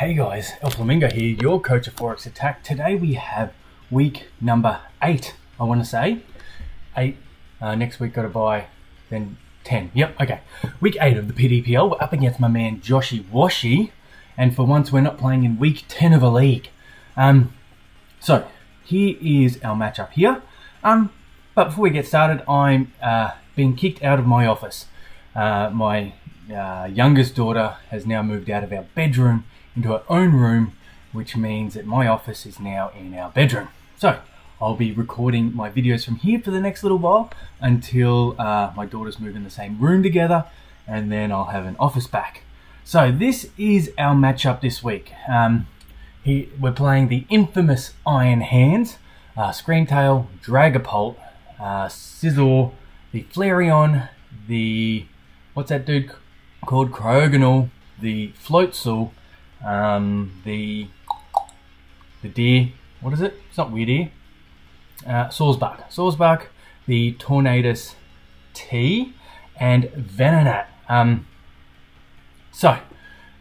Hey guys, El Flamingo here, your coach of Forex Attack. Today we have week number eight, I want to say. Eight. Uh, next week got to buy, then 10. Yep, okay. Week eight of the PDPL. We're up against my man Joshee Washie. And for once, we're not playing in week 10 of a league. Um, so, here is our matchup here. Um, but before we get started, I'm uh, being kicked out of my office. Uh, my uh, youngest daughter has now moved out of our bedroom into our own room, which means that my office is now in our bedroom. So I'll be recording my videos from here for the next little while until uh, my daughters move in the same room together, and then I'll have an office back. So this is our matchup this week. Um, he, we're playing the infamous Iron Hands, uh, Screamtail, Dragapult, uh, Scizor, the Flareon, the what's that dude called Cryogonal, the Floatzel, um, the the deer. What is it? It's not weird deer. Uh, Sawsbuck. Sawsbuck, the Tornadus T, and Venonat. Um, so,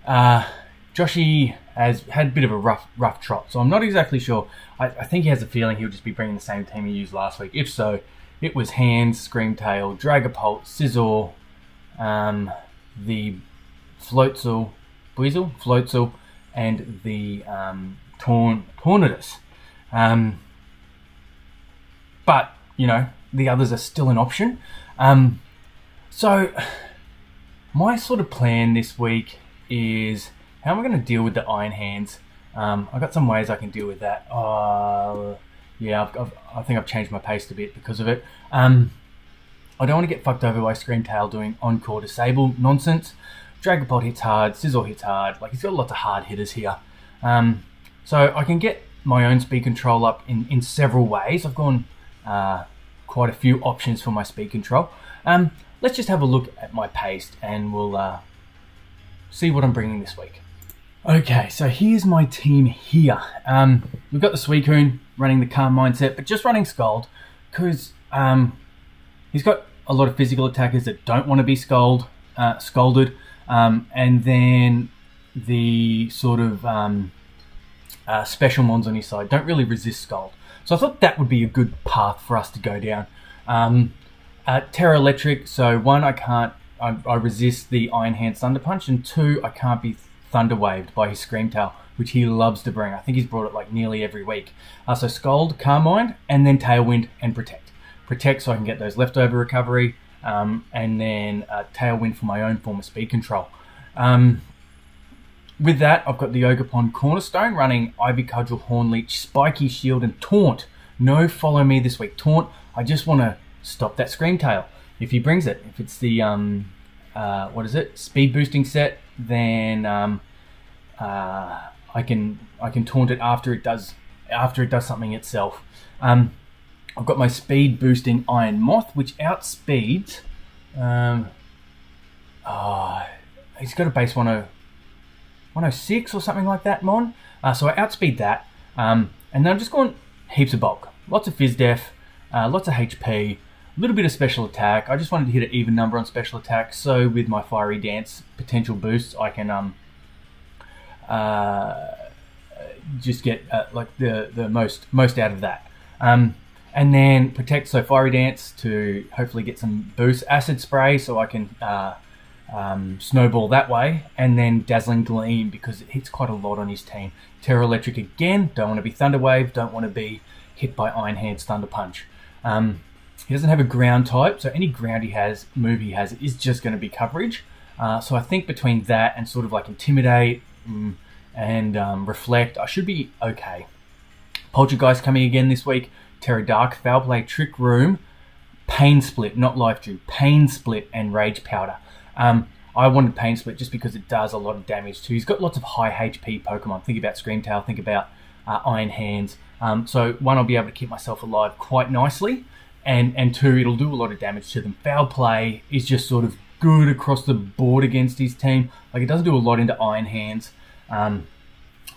uh, Joshee has had a bit of a rough rough trot, so I'm not exactly sure. I, I, think he has a feeling he'll just be bringing the same team he used last week. If so, it was Hands, Screamtail, Dragapult, Scizor, um, the Floatzel, Weasel, Floatzel, and the um, Torn Tornadus. Um, but you know the others are still an option. Um, so my sort of plan this week is how am I going to deal with the Iron Hands? Um, I've got some ways I can deal with that. Uh, yeah, I've, I've, i think I've changed my pace a bit because of it. Um, I don't want to get fucked over by Screamtail doing encore disable nonsense. Dragapult hits hard, Scizor hits hard. Like he's got lots of hard hitters here. Um, so I can get my own speed control up in, in several ways. I've gone uh, quite a few options for my speed control. Um, let's just have a look at my paste and we'll uh, see what I'm bringing this week. Okay, so here's my team here. Um, we've got the Suicune running the calm mindset, but just running Scald because um, he's got a lot of physical attackers that don't want to be scold, uh, scolded. Um, and then the sort of um, uh, special mons on his side don't really resist Scald. So I thought that would be a good path for us to go down. Um, uh, Tera Electric, so one, I can't, I, I, resist the Iron Hand Thunder Punch, and two, I can't be Thunder Waved by his Scream Tail, which he loves to bring. I think he's brought it like nearly every week. Uh, so Scald, Calm Mind, and then Tailwind and Protect. Protect so I can get those leftover recovery, um, and then uh, Tailwind for my own form of speed control. Um, with that, I've got the Ogerpon Cornerstone running Ivy Cudgel, Hornleech, Spiky Shield, and Taunt. No follow me this week. Taunt, I just want to stop that Screamtail. If he brings it, if it's the, um, uh, what is it, speed boosting set, then um, uh, I can I can taunt it after it does after it does something itself. Um, I've got my speed boosting Iron Moth, which outspeeds. Um, oh, he's got a base 10, 106 or something like that, Mon. Uh, so I outspeed that. Um, and then I'm just going heaps of bulk. Lots of Fizz Def, uh, lots of HP, a little bit of special attack. I just wanted to hit an even number on special attack. So with my Fiery Dance potential boosts, I can um, uh, just get uh, like the, the most most out of that. Um, and then protect so fiery dance to hopefully get some boost acid spray so i can uh, um, snowball that way. And then dazzling gleam because it hits quite a lot on his team. Tera Electric again don't want to be thunder wave don't want to be hit by iron hands thunder punch. Um, he doesn't have a ground type so any ground he has move he has is just going to be coverage. Uh, so i think between that and sort of like intimidate mm, and um, reflect i should be okay. Poltchageist coming again this week Tera Dark, Foul Play, Trick Room, Pain Split, not Life Dew, Pain Split, and Rage Powder. Um, I wanted Pain Split just because it does a lot of damage too. He's got lots of high HP Pokemon. Think about Screamtail, think about uh, Iron Hands. Um, so one, I'll be able to keep myself alive quite nicely, and and two, it'll do a lot of damage to them. Foul Play is just sort of good across the board against his team. Like it doesn't do a lot into Iron Hands, um,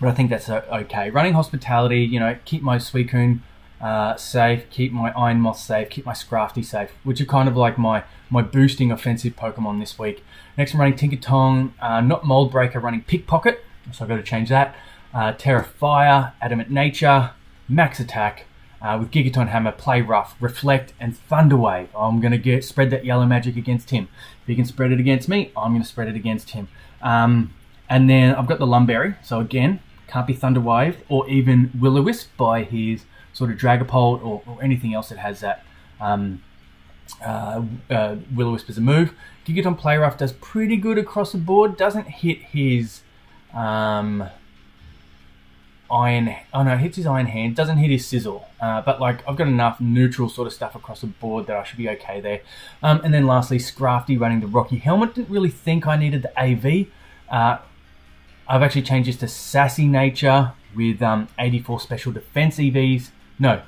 but I think that's uh, okay. Running Hospitality, you know, keep my Suicune uh, safe, keep my Iron Moth safe, keep my Scrafty safe, which are kind of like my, my boosting offensive Pokemon this week. Next I'm running Tinkaton, uh, not Mold Breaker, running Pickpocket, so I've got to change that. Uh, Tera Fire, Adamant Nature, Max Attack, uh, with Gigaton Hammer, Play Rough, Reflect, and Thunderwave. I'm going to get spread that yellow magic against him. If he can spread it against me, I'm going to spread it against him. Um, and then I've got the Lum Berry, so again, can't be Thunderwave or even Will-O-Wisp by his sort of Dragapult or, or anything else that has that um, uh, uh, Will-O-Wisp as a move. Gigaton Play Rough does pretty good across the board, doesn't hit his um, iron. Oh no, hits his iron hand. Doesn't hit his sizzle. Uh, but like I've got enough neutral sort of stuff across the board that I should be okay there. Um, and then lastly, Scrafty running the Rocky Helmet. Didn't really think I needed the AV. Uh, I've actually changed this to Sassy Nature with um, 84 special defense EVs. No,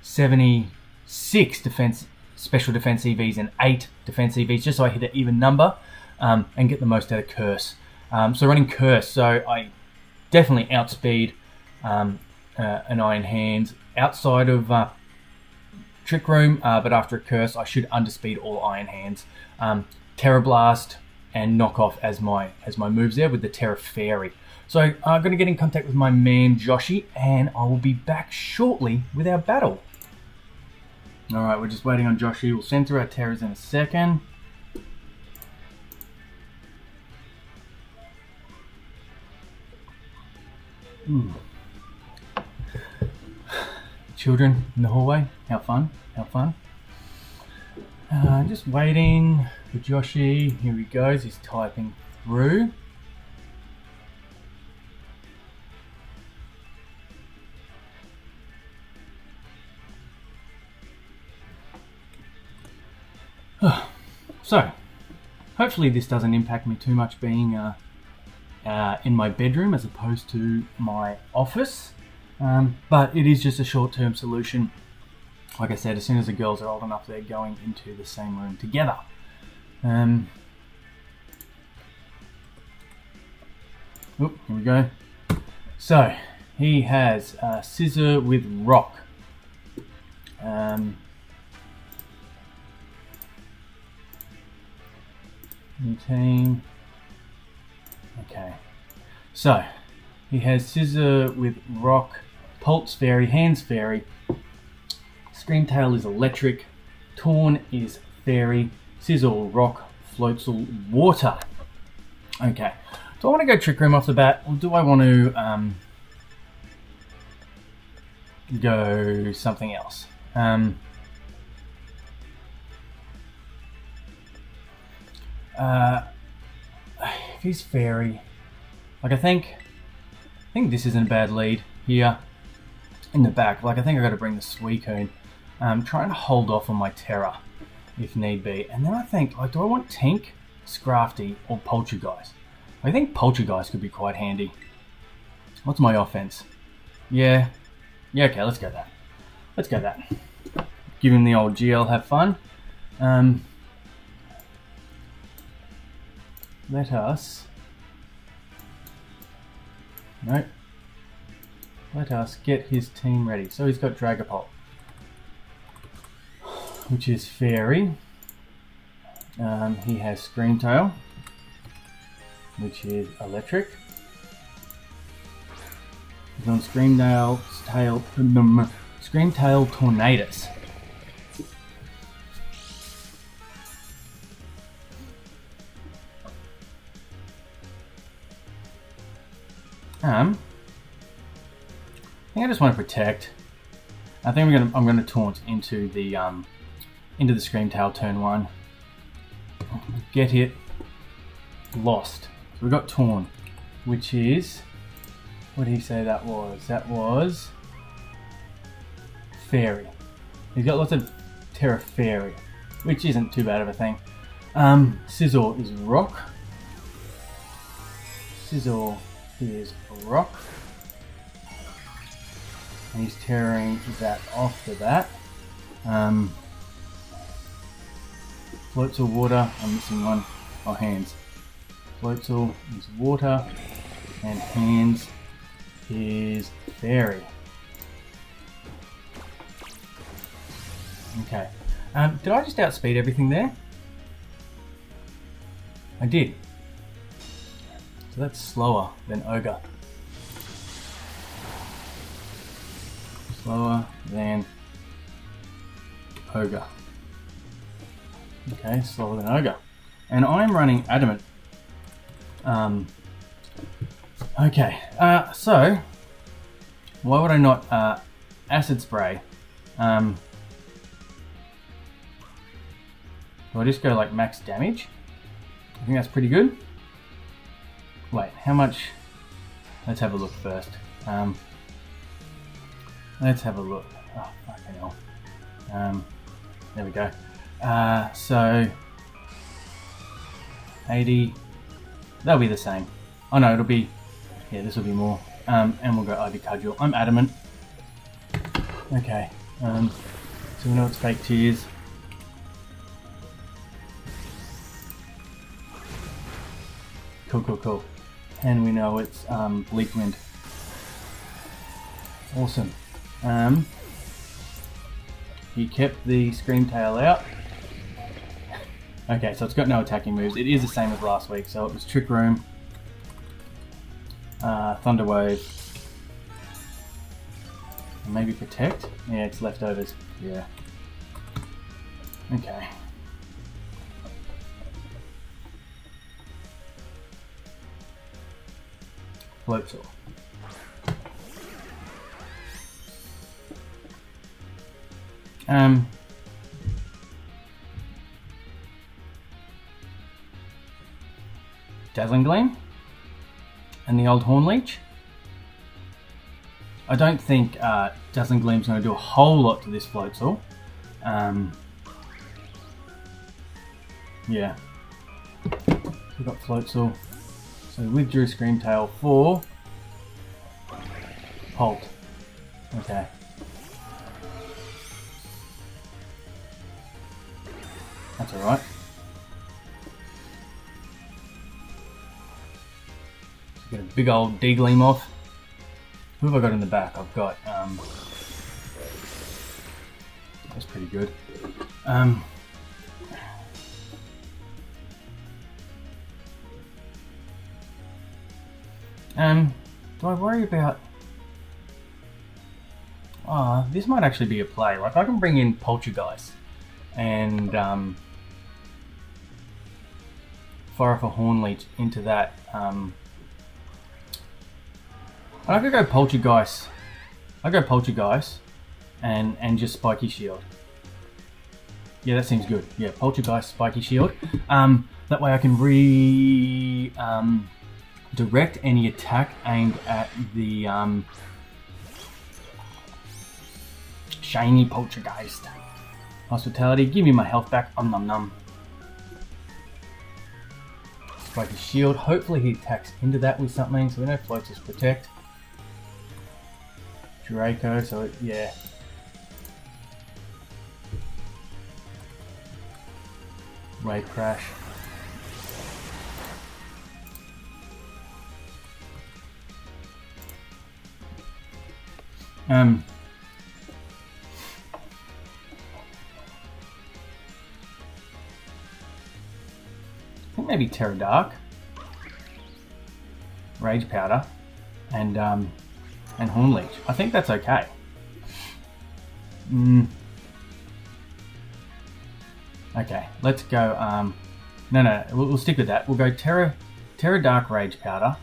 76 defense special defense EVs and eight defense EVs, just so I hit an even number um, and get the most out of Curse. Um, so running Curse, so I definitely outspeed um, uh, an Iron Hand outside of uh, Trick Room, uh, but after a Curse, I should underspeed all Iron Hands. Um, Tera Blast and Knock Off as my as my moves there with the Tera Fairy. So I'm going to get in contact with my man Joshee, and I will be back shortly with our battle. All right, we're just waiting on Joshee. We'll send through our Teras in a second. Hmm children in the hallway. How fun, how fun. Uh, just waiting for Joshee. Here he goes, he's typing through. so, hopefully this doesn't impact me too much being uh, uh, in my bedroom as opposed to my office. Um, but it is just a short-term solution. Like I said, as soon as the girls are old enough, they're going into the same room together. Um, here we go. So, he has uh, Scizor with Rock. Um, team. Okay. So, he has Scissor with Rock. Pulse Fairy, Hands Fairy. Screamtail is Electric. Torn is Fairy. Sizzle, Rock. Floatzel, Water. Okay. Do I want to go Trick Room off the bat, or do I want to um, go something else? Um, uh, if he's Fairy, like I think, I think this isn't a bad lead here in the back. Like I think I got to bring the Suicune. Um, trying to hold off on my Tera if need be. And then I think, like, do I want Tink, Scrafty, or Poltchageist? I think Poltchageist could be quite handy. What's my offense? Yeah. Yeah, okay, let's go that. Let's go that. Give him the old GL, have fun. Um, let us... Nope let us get his team ready. So he's got Dragapult, which is Fairy. Um, he has Screamtail, which is Electric. He's on Screamtail, tail, Screamtail Tornadus. Um, I think I just want to protect. I think I'm gonna I'm gonna taunt into the um into the scream tail turn one. Get hit. Lost. So we got torn, which is what did he say that was? That was fairy. He's got lots of Tera Fairy, which isn't too bad of a thing. Um, Scizor is rock. Scizor is a rock he's tearing that off the bat. Um, Floatzel water, I'm missing one. Oh, hands. Floatzel is water, and hands is fairy. Okay. Um, did I just outspeed everything there? I did. So that's slower than Ogre. Slower than Ogre. Okay, slower than Ogre. And I'm running Adamant. Um, okay, uh, so why would I not uh, acid spray? Um, do I just go like max damage? I think that's pretty good. Wait, how much? Let's have a look first. Um, let's have a look. Oh, fucking hell. Um, there we go. Uh, so, 80. That'll be the same. Oh no, it'll be, yeah, this will be more. Um, and we'll go Ivy Cudgel. I'm adamant. Okay. Um, so we know it's fake tears. Cool, cool, cool. And we know it's um, Bleak Wind. Awesome. Um, he kept the Scream Tail out. Okay, so it's got no attacking moves. It is the same as last week. So it was Trick Room, uh, Thunder Wave, maybe Protect. Yeah, it's leftovers. Yeah. Okay. Floatzel. Um, Dazzling Gleam and the old Horn Leech. I don't think uh, Dazzling Gleam's going to do a whole lot to this Floatzel. Um, yeah. We've got Floatzel. So withdrew Screamtail for Halt. Okay. That's alright. Get a big old D-gleam off. Who have I got in the back? I've got, um, that's pretty good. Um, um, do I worry about, ah, oh, this might actually be a play. Like I can bring in Poltchageist and, um, fire a Hornleech into that, um, I could go Poltchageist. I go Poltchageist and and just Spiky Shield. Yeah, that seems good. Yeah, Poltchageist, Spiky Shield. Um, that way I can re um, direct any attack aimed at the um, shiny Poltchageist. Hospitality, give me my health back. Um num num. Spiky Shield. Hopefully he attacks into that with something, so we know Floats is protect. Draco, so it, yeah. Wave crash. Um, maybe Tera Dark, Rage Powder, and um, and Hornleech. I think that's okay. Mm. Okay, let's go. Um, no, no, we'll, we'll, stick with that. We'll go Tera, Tera Dark Rage Powder,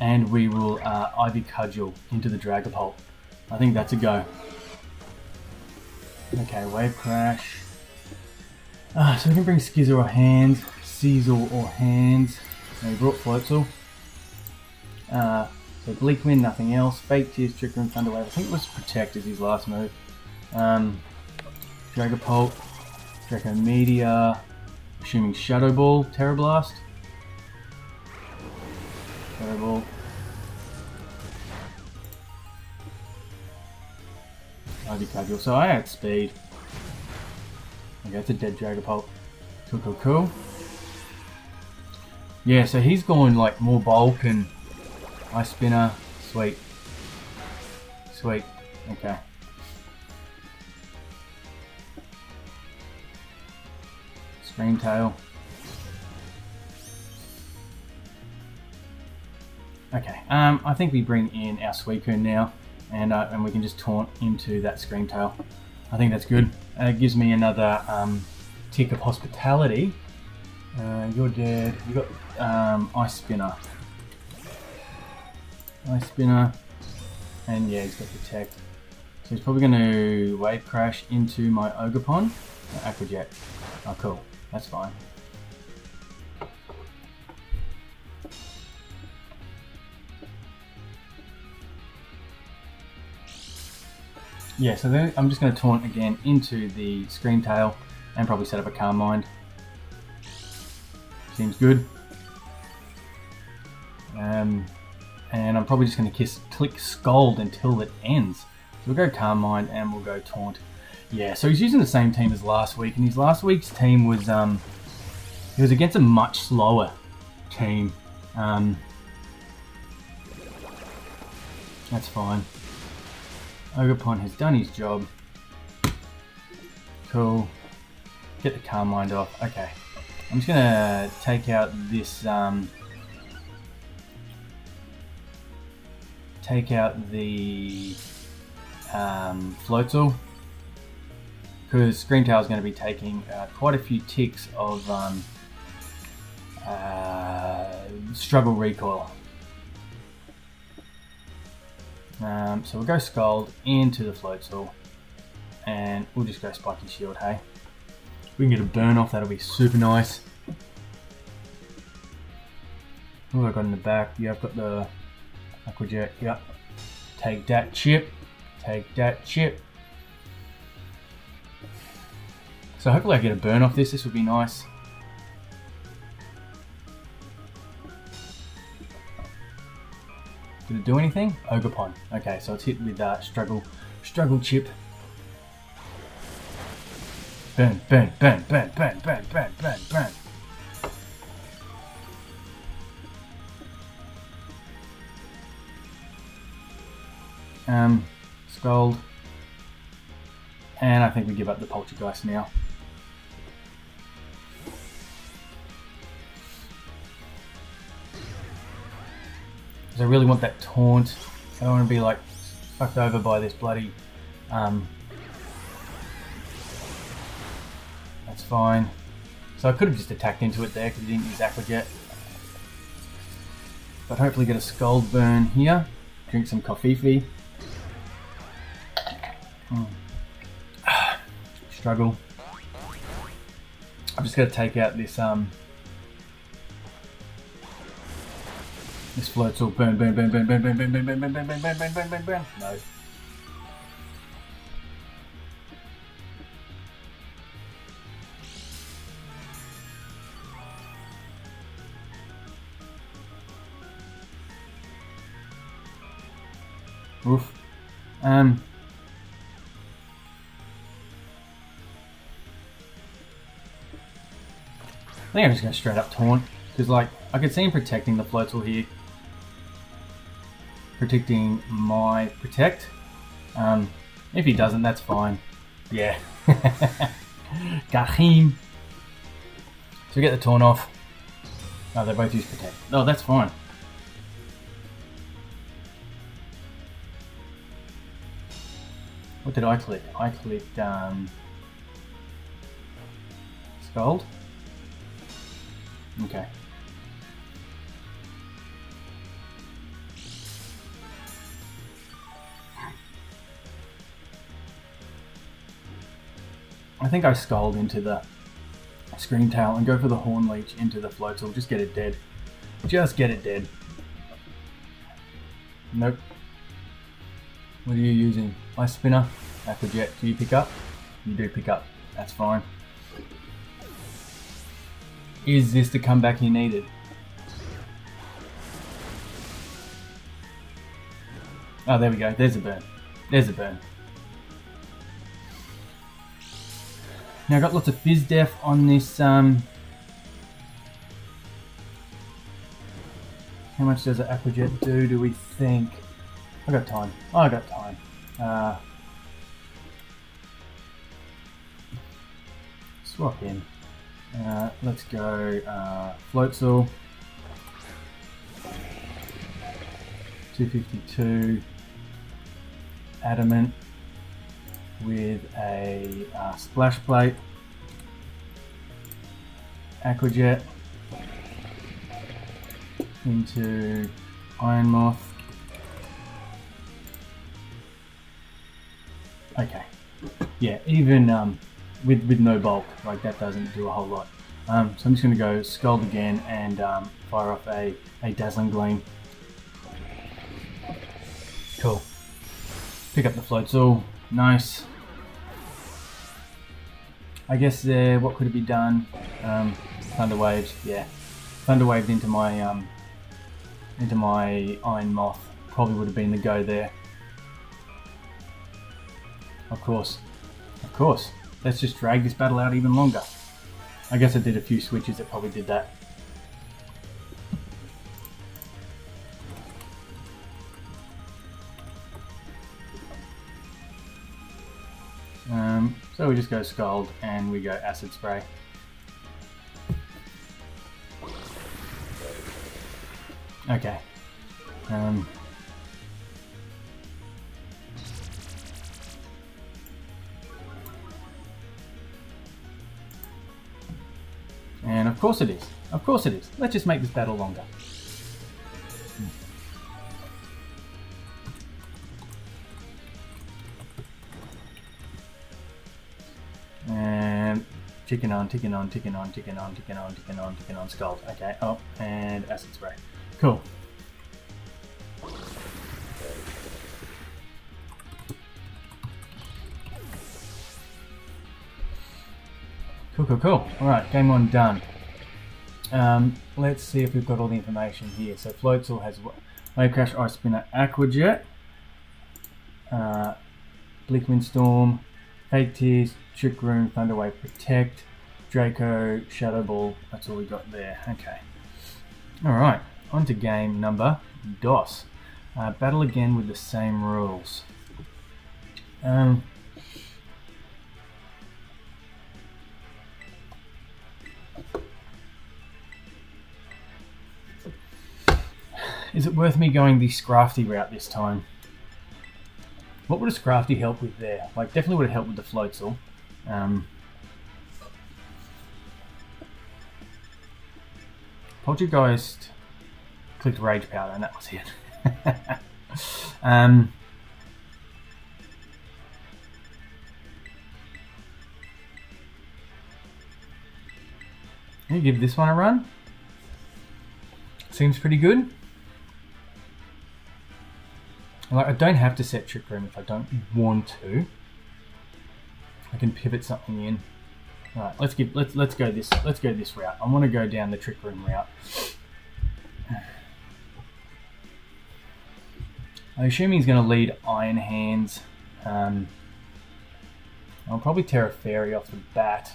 and we will uh, Ivy Cudgel into the Dragapult. I think that's a go. Okay, Wave Crash. Uh, so we can bring Scizor or Hands, Sneasel or Hands. we brought Floatzel. Uh, so Bleak Wind, nothing else. Fake Tears, Trick Room, Thunderwave. I think it was Protect as his last move. Um, Dragapult, Draco Meteor, assuming Shadow Ball, Tera Blast. Shadow Ball. Ivy Cudgel. So I had speed. Okay, it's a dead Dragapult. Cool, cool, cool. Yeah, so he's going like more bulk and Ice spinner. Sweet. Sweet. Okay. Scream tail. Okay, um, I think we bring in our Suicune now, and uh, and we can just taunt into that Screamtail. I think that's good. Uh, it gives me another um, tick of hospitality. Uh, you're dead. You got um, Ice Spinner. Ice Spinner. And yeah, he's got Protect. So he's probably going to Wave Crash into my Ogerpon. Aqua Jet. Oh, cool. That's fine. Yeah, so then I'm just going to taunt again into the Screamtail and probably set up a Calm Mind. Seems good. Um, and I'm probably just going to kiss click scold until it ends. So we'll go Calm Mind and we'll go Taunt. Yeah, so he's using the same team as last week, and his last week's team was um, he was against a much slower team. Um, that's fine. Ogerpon has done his job. Cool. Get the Calm Mind off. Okay. I'm just gonna take out this um, take out the um, Floatzel because Screamtail is going to be taking uh, quite a few ticks of um, uh, struggle recoil. Um, so we'll go Scald into the Floatzel and we'll just go Spiky Shield, hey? we can get a burn off, that'll be super nice. What have I got in the back? Yeah, I've got the Aqua Jet, yep. Take that chip, take that chip. So hopefully I get a burn off this, this would be nice. Did it do anything? Ogerpon. Okay, so it's hit with uh, struggle, struggle chip. Burn, burn, burn, burn, burn, burn, burn, burn, burn. Um, Scald. And I think we give up the Poltchageist now. Because I really want that taunt. I don't want to be like fucked over by this bloody um, That's fine. So I could have just attacked into it there because he didn't use Aqua Jet. But hopefully get a Scald Burn here. Drink some coffee. Mm. Struggle. I'm just going to take out this um this Floatzel burn burn burn burn burn burn burn burn burn burn burn burn burn burn burn burn burn no Oof. Um. I think I'm just going to straight up taunt. Because, like, I could see him protecting the Floatzel here. Protecting my Protect. Um, if he doesn't, that's fine. Yeah. Got him. Get the taunt off. Oh, they both use Protect. Oh, that's fine. What did I click? I clicked um, Scald. Okay. I think I Scald into the Scream Tail and go for the Horn Leech into the Floatzel. Just get it dead. Just get it dead. Nope. What are you using? Ice Spinner? Aqua Jet, do you pick up? You do pick up. That's fine. Is this the comeback you needed? Oh, there we go. There's a burn. There's a burn. Now I've got lots of fizz def on this. Um, how much does an Aquajet do, do we think? I got time. I got time. Uh, swap in. Uh, let's go uh, Floatzel. 252 adamant with a uh, splash plate, aquajet into iron moth. Okay, yeah, even um, with with no bulk, like that doesn't do a whole lot. Um, so I'm just going to go Scald again and um, fire off a, a Dazzling Gleam. Cool. Pick up the Floatzel. Nice. I guess there, what could it be done? Um, Thunder Waves, yeah. Thunder Waved into my um, into my Iron Moth. Probably would have been the go there. Of course. Of course. Let's just drag this battle out even longer. I guess I did a few switches that probably did that. So we just go Scald and we go Acid Spray. Okay. Um, And of course it is. Of course it is. Let's just make this battle longer. Ticking on, ticking on, ticking on, ticking on, ticking on, ticking on, ticking on, Scald. Okay, oh, and acid spray. Cool. Cool, cool, cool. Alright, game one done. Um, let's see if we've got all the information here. So Floatzel has Wave Crash, Ice Spinner, Aquajet, uh, Bleak Windstorm, Fake Tears, Trick Room, Thunderwave, Protect, Draco, Shadow Ball. That's all we got there. Okay. Alright, on to game number DOS. Uh, battle again with the same rules. Um, Is it worth me going the Scrafty route this time? What would a Scrafty help with there? Like, definitely would have helped with the float Floatzel. Um, Poltchageist clicked Rage Powder and that was it. um, give this one a run? Seems pretty good. Like I don't have to set Trick Room if I don't want to. I can pivot something in. Alright, let's give let's let's go this let's go this route. I want to go down the Trick Room route. I assume he's going to lead Iron Hands. Um, I'll probably Tera Fairy off the bat.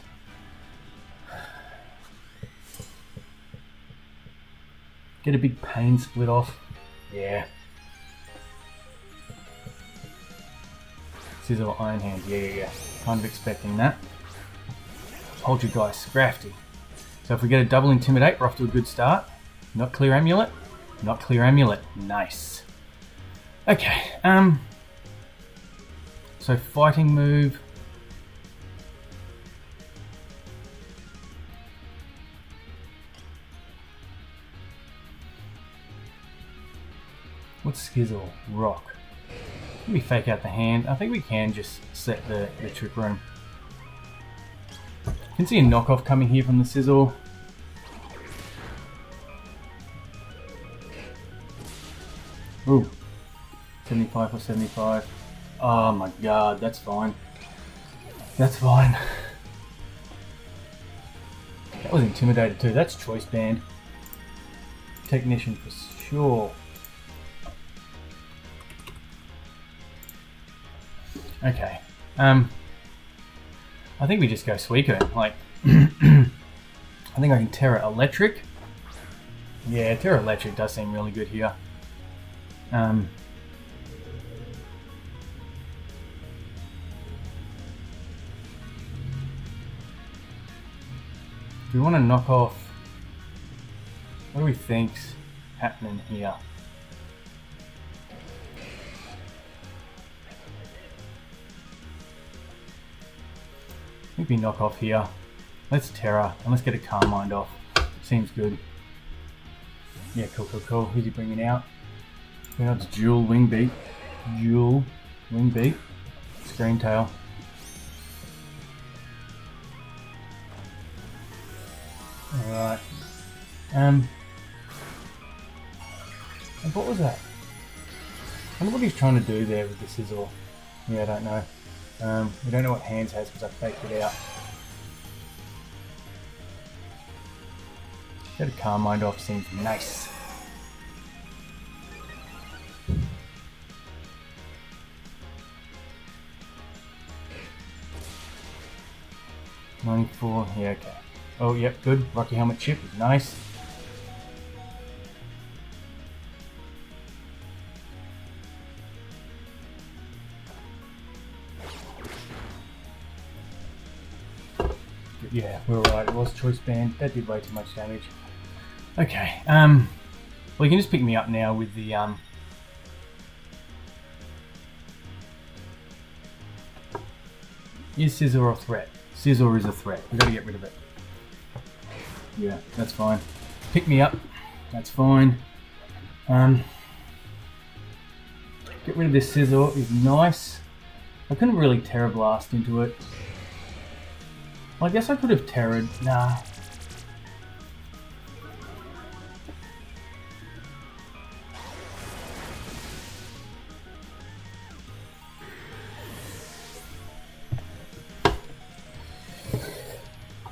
Get a big pain split off. Yeah. Sizzle Iron Hands, yeah, yeah, yeah. Kind of expecting that. Poltchageist, Scrafty. So if we get a double Intimidate, we're off to a good start. Not clear Amulet. Not clear Amulet. Nice. Okay, um... So fighting move. What's Skizzle? Rock. Let me fake out the hand. I think we can just set the, the trick room. You can see a knockoff coming here from the sizzle. Ooh. 75 or 75. Oh my god, that's fine. That's fine. That was intimidated too. That's choice band. Technician for sure. Okay. Um, I think we just go Suicune. Like, I think I can Tera Electric. Yeah, Tera Electric does seem really good here. Um, do we want to knock off... What do we think's happening here? Maybe knock off here. Let's Tera and let's get a Calm Mind off. Seems good. Yeah, cool, cool, cool. Who's he bringing out? Bring out Dual Wing Beat. Dual Wing Beat. Scream Tail. Alright. Um. And What was that? I wonder what he's trying to do there with the sizzle. Yeah, I don't know. Um, we don't know what hands has because I faked it out. Get a Calm Mind off seems nice. Ninety-four. Yeah, okay. Oh, yep, good. Rocky helmet chip is nice. Choice band. That did way too much damage. Okay. Um. Well, you can just pick me up now with the um. Is Scizor a threat? Scizor is a threat. We've got to get rid of it. Yeah, that's fine. Pick me up. That's fine. Um, get rid of this Scizor is nice. I couldn't really Tera Blast into it. Well, I guess I could have Tera. Nah.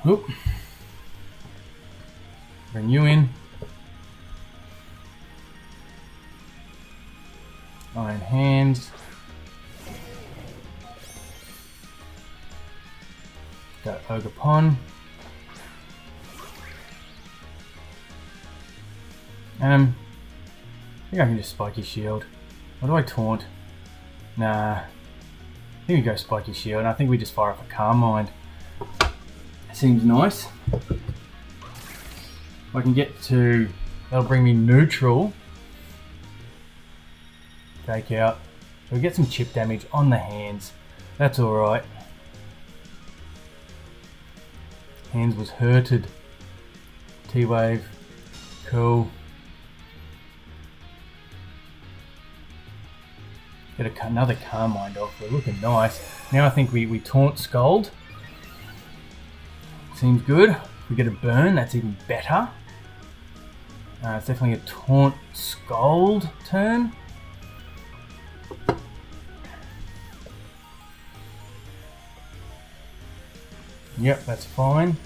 Oop. Bring you in. Got Um, I think I can just Spiky Shield. What do I taunt? Nah. I think we go Spiky Shield, and I think we just fire off a Calm Mind. Seems nice. If I can get to... That'll bring me neutral. Take out. So we get some chip damage on the hands. That's alright. Hands was hurted. T-Wave. Cool. Get a, another Calm Mind off. We're looking nice. Now I think we, we taunt Scald. Seems good. We get a burn, that's even better. Uh, it's definitely a taunt Scald turn. Yep, that's fine.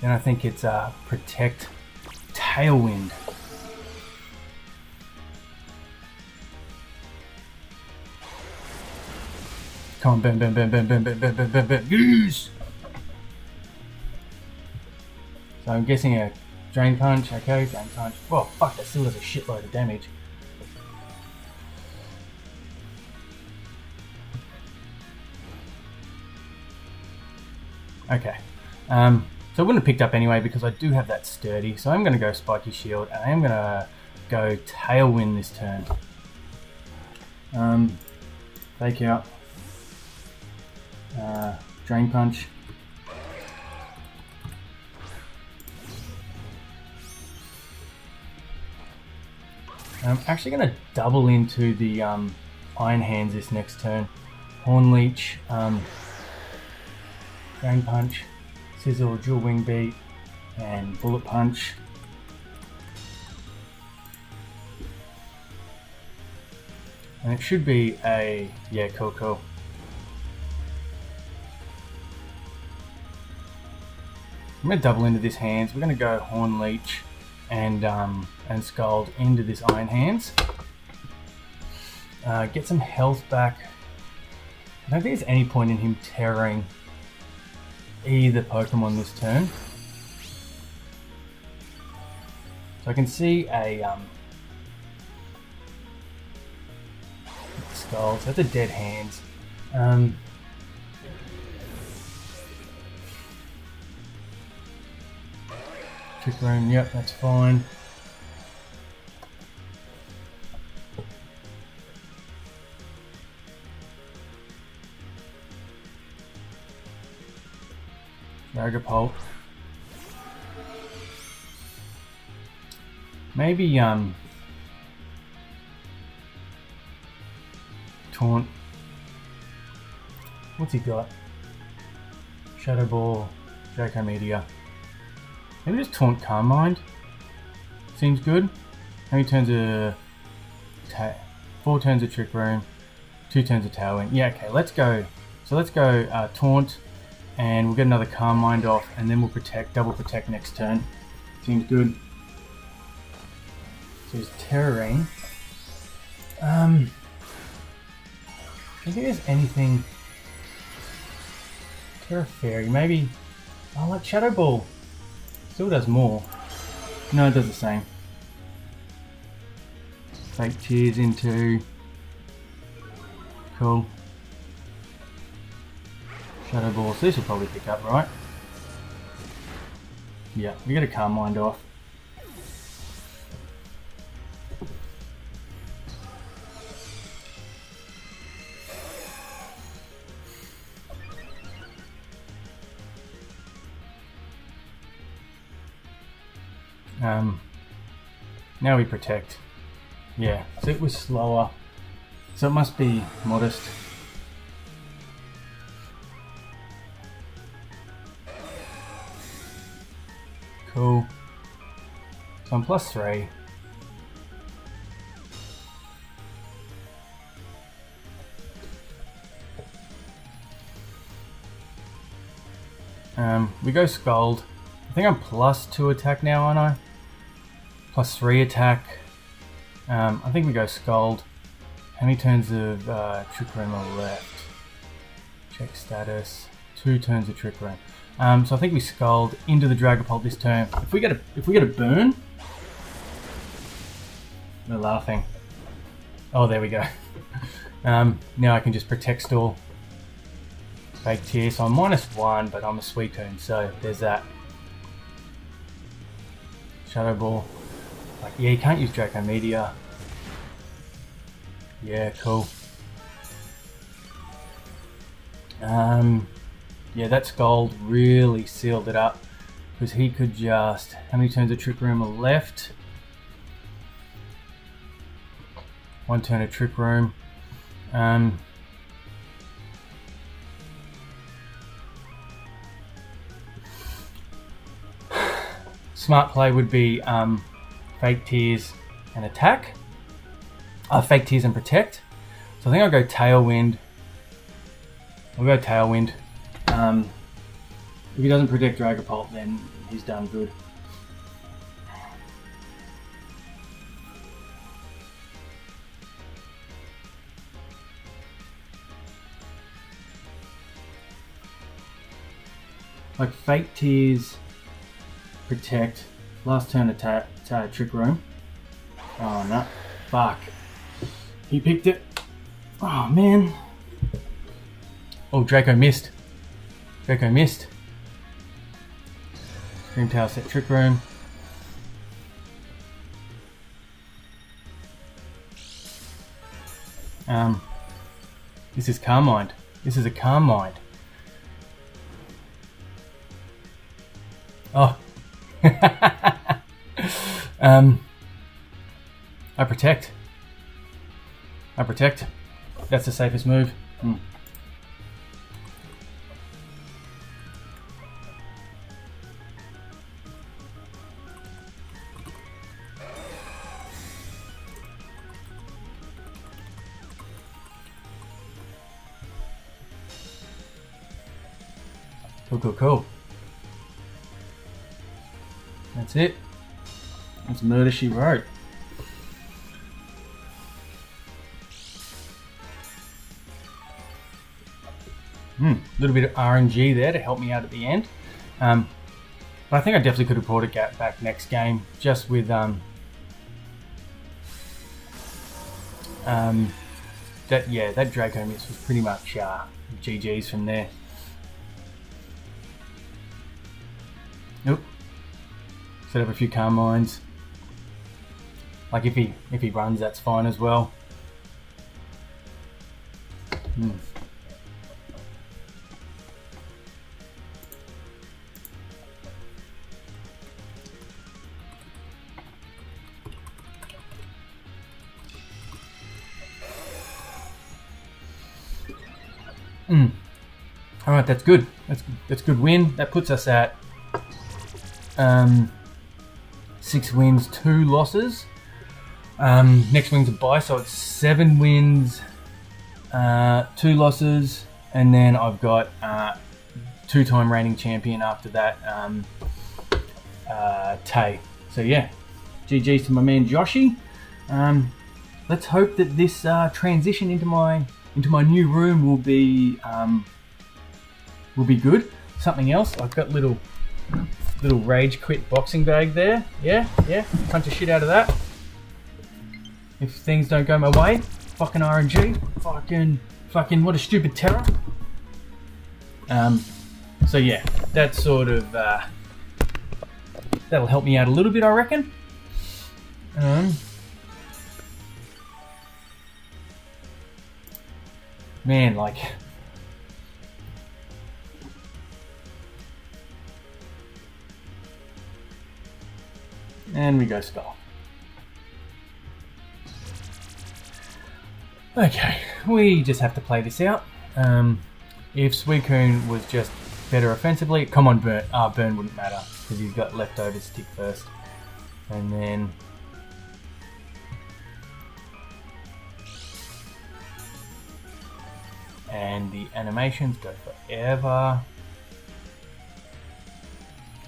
Then I think it's uh, Protect Tailwind. Come on, bam, bam, bam, bam, bam, bam, bam, bam, bam, bam! So I'm guessing a Drain Punch, okay, Drain Punch. Well, fuck, that still does a shitload of damage. Okay. Um, so I wouldn't have picked up anyway because I do have that sturdy. So I'm going to go Spiky Shield and I am going to go Tailwind this turn. Um, fake out. Uh, Drain Punch. I'm actually going to double into the um, Iron Hands this next turn. Horn Leech. Um, Drain Punch, Sizzle, Dual Wing Beat, and Bullet Punch. And it should be a, yeah, cool, cool. I'm going to double into this hands. We're going to go Horn Leech and um, and Scald into this Iron Hands. Uh, get some health back. I don't think there's any point in him tearing either Pokemon this turn. So I can see a um, skull. So that's a dead hands. Um, Trick Room, yep, that's fine. Dragapult. Maybe, um... Taunt. What's he got? Shadow Ball, Draco Meteor. Maybe just Taunt Calm Mind. Seems good. How many turns of... Four turns of Trick Room. Two turns of Tailwind. Yeah, okay, let's go. So let's go uh, Taunt, and we'll get another Calm Mind off, and then we'll protect, double protect next turn. Seems good. So he's Terrain. Um, I think there's anything... Tera Fairy, maybe... Oh, like Shadow Ball. Still does more. No, it does the same. Fake Tears into... Cool. Shadow Balls. This will probably pick up, right? Yeah, we got a Calm Mind off. Um, now we protect. Yeah, so it was slower. So it must be modest. Cool. So I'm plus three. Um, we go Scald. I think I'm plus two attack now, aren't I? Plus three attack. Um, I think we go Scald. How many turns of uh, Trick Room are left? Check status. Two turns of Trick Room. Um, so I think we Scald into the Dragapult this turn. If we get a if we get a burn, they're laughing. Oh, there we go. um, now I can just protect stall. Fake tear, so I'm minus one, but I'm a Suicune, so there's that. Shadow Ball. Like, yeah, you can't use Draco Meteor. Yeah, cool. Um, yeah, that Scald really sealed it up because he could just. How many turns of Trick Room left? One turn of Trick Room. Um, smart play would be um, Fake Tears and Attack uh, Fake Tears and Protect. So I think I'll go Tailwind. I'll go Tailwind. Um, if he doesn't protect Dragapult, then he's done good. Like Fake Tears, Protect, last turn attack, attack Trick Room. Oh no, fuck. He picked it. Oh man. Oh, Draco missed. Draco missed. Scream Tail set Trick Room. Um, this is Calm Mind. This is a Calm Mind. Oh. um, I protect. I protect. That's the safest move. Hmm. Cool, cool. That's it. That's Murder She Wrote. A hmm, little bit of RNG there to help me out at the end. Um, but I think I definitely could have brought it back next game just with um, um, that. Yeah, that Draco miss was pretty much uh, GG's from there. Nope. Set up a few Calm Minds. Like if he if he runs, that's fine as well. Hmm. Mm. All right, that's good. That's that's good win. That puts us at um, six wins, two losses. Um, next wing's a bye, so it's seven wins, uh, two losses, and then I've got uh, two-time reigning champion after that, um, uh, Tay. So yeah, GG's to my man Joshee. Um, let's hope that this uh, transition into my into my new room will be um, will be good. Something else, I've got little little rage quit boxing bag there. Yeah, yeah, punch a shit out of that if things don't go my way. Fucking RNG. Fucking, fucking, what a stupid terror. Um, so yeah, that sort of, uh, that'll help me out a little bit, I reckon. Um, man, like, and we go Scald. Okay, we just have to play this out. Um, if Suicune was just better offensively, come on, Burn. Ah, Burn wouldn't matter because he's got leftover stick first, and then. And the animations go forever.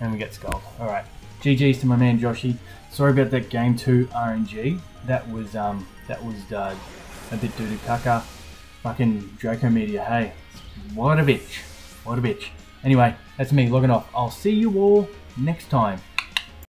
And we get Scald. Alright. GG's to my man Joshee. Sorry about that game 2 RNG. That was um that was uh, a bit doo doo caca. Fucking Draco Meteor, hey. What a bitch. What a bitch. Anyway, that's me logging off. I'll see you all next time.